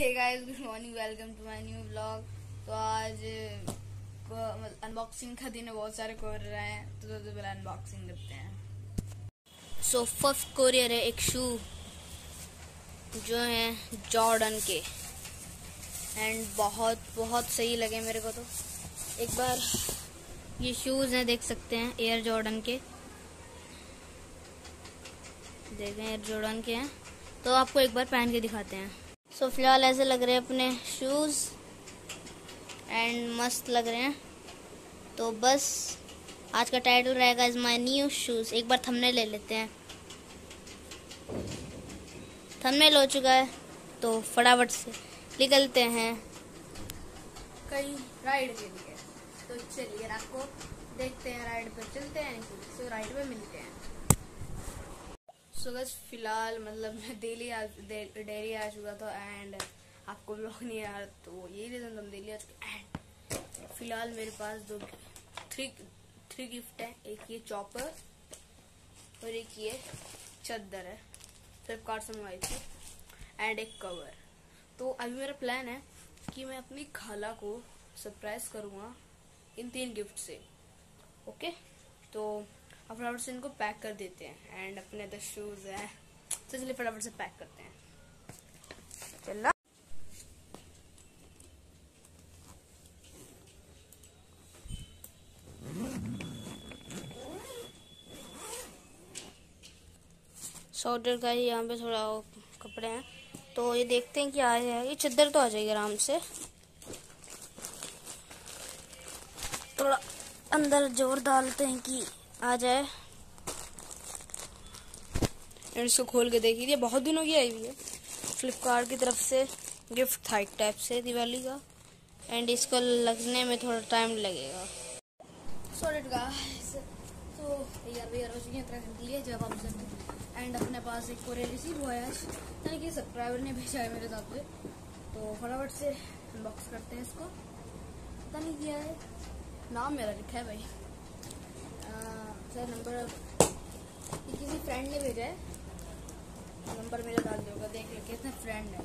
Hey guys good morning welcome to my new blog तो आज unboxing का दिन है, बहुत सारे कोरियर हैं। तो सबसे पहले अनबॉक्सिंग करते हैं। सो फ़र्स्ट कोरियर है एक शू जो है जॉर्डन के। एंड बहुत बहुत सही लगे मेरे को तो। एक बार ये शूज़ हैं, देख सकते हैं एयर जॉर्डन के। देखें एयर जॉर्डन के हैं। तो आपको एक बार पहन के दिखाते हैं। सो so, फ़िलहाल ऐसे लग रहे हैं अपने शूज़ एंड मस्त लग रहे हैं। तो बस आज का टाइटल रहेगा इज़ माई न्यू शूज़ एक बार थंबनेल ले लेते हैं। थंबनेल हो चुका है तो फटाफट से निकलते हैं। कई राइड के लिए। तो चलिए आपको देखते हैं राइड पे चलते हैं सो राइड पे मिलते हैं। सो बस फ़िलहाल मतलब मैं दिल्ली डेली आ चुका था एंड आपको ब्लॉग नहीं आ रहा तो यही रीज़न हम दिल्ली आ चुके एंड फ़िलहाल मेरे पास दो थ्री थ्री गिफ्ट है। एक ये चॉपर और एक ये चद्दर है। फ्लिपकार्ट से मंगवाई थी। एंड एक कवर तो अभी मेरा प्लान है कि मैं अपनी खाला को सरप्राइज़ करूँगा इन तीन गिफ्ट से। ओके तो अब फटाफट से इनको पैक कर देते हैं एंड अपने द शूज़ है। तो चलिए फटाफट से पैक करते हैं। चलो। सॉर्टर का ही यहाँ पे थोड़ा कपड़े हैं। तो ये देखते हैं कि आ जाए ये चद्दर तो आ जाएगी आराम से। थोड़ा अंदर ज़ोर डालते हैं कि आ जाए। एंड इसको खोल के देखिए बहुत दिनों की आई हुई है। फ्लिपकार्ट की तरफ़ से गिफ्ट था एक टाइप से दिवाली का। एंड इसको लगने में थोड़ा टाइम लगेगा। सॉलिड का तो यार जब आप एंड अपने पास एक कोरियर रिसीव हुआ है। यानी कि सब्सक्राइबर ने भेजा है मेरे साथ पे तो फटाफट से अनबॉक्स करते हैं इसको। पता नहीं किया है। नाम मेरा लिखा है भाई। सर नंबर किसी फ्रेंड ने भेजा है। नंबर मेरा डाल दिया देख लो, कितने फ्रेंड है।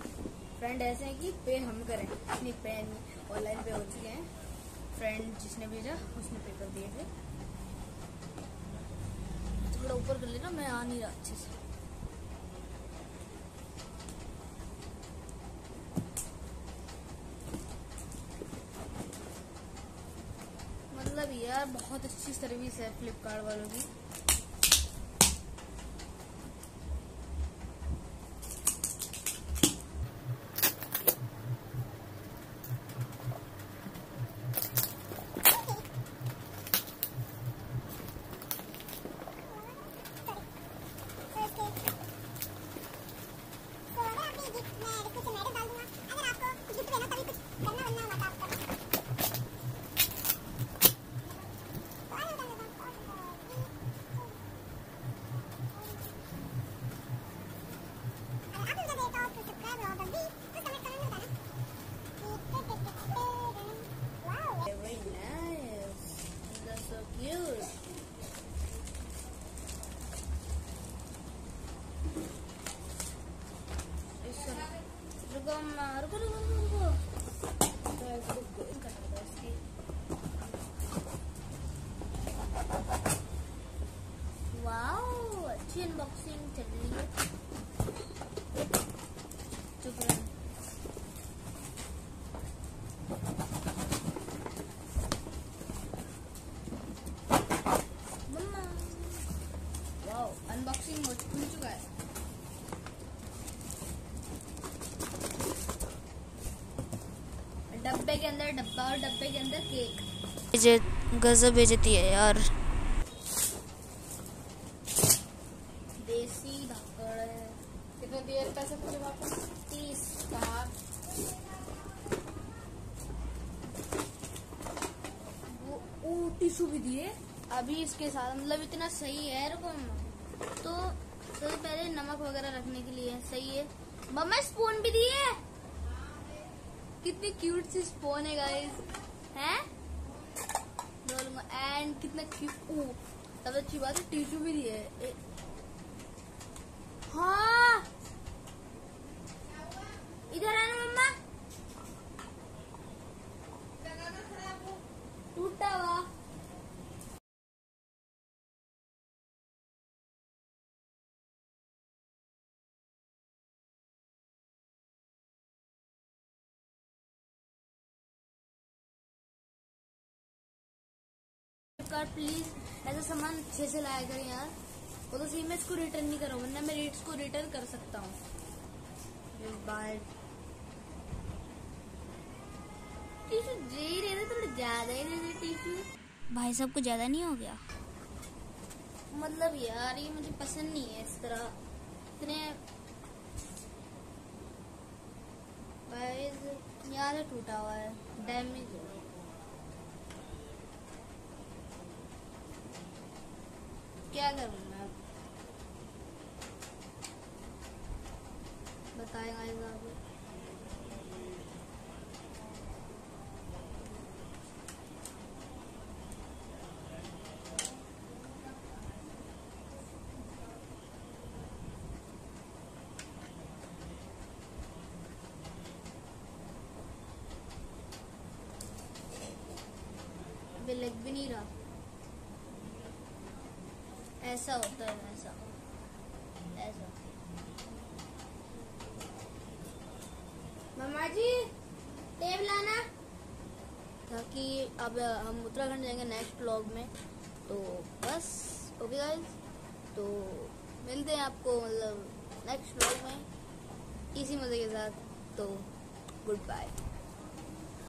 फ्रेंड ऐसे हैं कि पे हम करें। अपनी पे नहीं ऑनलाइन पे हो चुके हैं। फ्रेंड जिसने भेजा, उसने पे कर दिए थे। थोड़ा ऊपर कर लेना, मैं आ नहीं रहा अच्छे से मतलब यार बहुत अच्छी सर्विस है फ्लिपकार्ट वालों की। अनबॉक्सिंग चल रही है चुप वाओ अनबॉक्सिंग हो चुका है डब्बे के अंदर डब्बा और डब्बे के अंदर केक गजब बेचती है यार। दिए पैसे पूरे वापस तीस कहा वो भी दिए। अभी इसके साथ मतलब इतना सही है, रुको तो सबसे पहले नमक वगैरह रखने के लिए, सही है। मम्मा स्पून भी दिए? कितनी क्यूट सी स्पोन है गाइस हैं? एंड कितना क्यूट सबसे अच्छी बात है टिश्यू भी दिए। है हाँ इधर है ना मम्मा कार प्लीज़ ऐसा सामान अच्छे से लाया करें यार। वो तो सही मैं इसको रिटर्न नहीं करूँ वरना मैं रेट्स को रिटर्न कर सकता हूँ। बाय टिश्यू दे रहे थोड़ा ज़्यादा ही दे रहे टिश्यू भाई साहब को ज़्यादा नहीं हो गया? मतलब यार ये मुझे पसंद नहीं है इस तरह। इतने यहाँ से टूटा हुआ है। डैमेज है। क्या करूँ मैं बताएगा आप अभी लग भी नहीं रहा। ऐसा होता है ऐसा ऐसा मामा जी टेप लाना। ताकि अब हम उत्तराखंड जाएँगे नेक्स्ट व्लॉग में। तो बस ओके गाइस तो मिलते हैं आपको मतलब नेक्स्ट व्लॉग में। इसी मज़े के साथ। तो गुड बाय